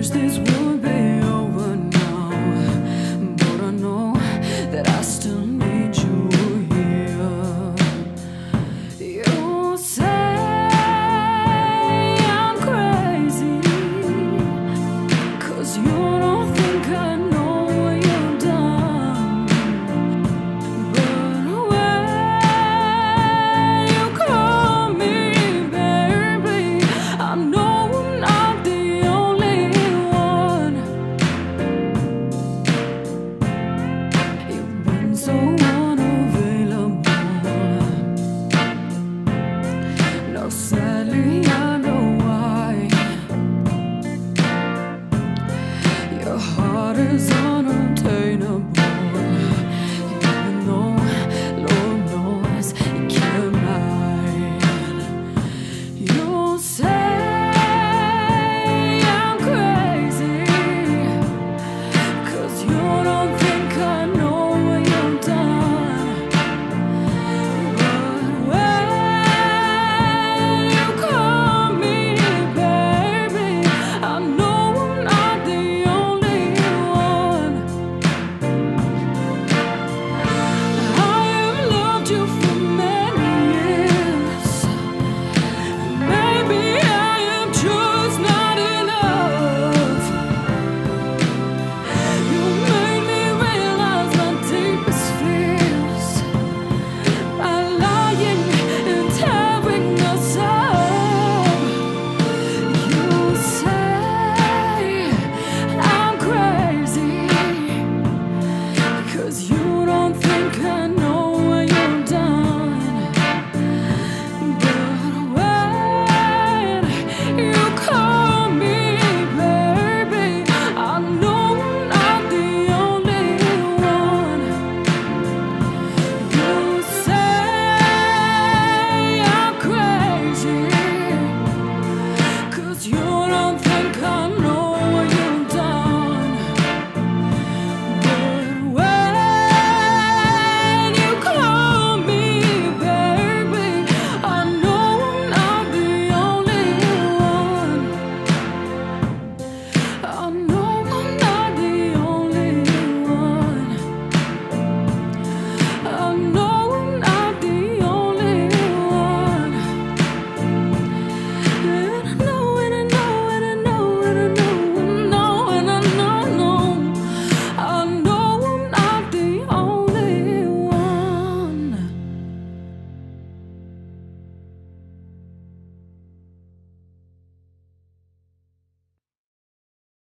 wish this waters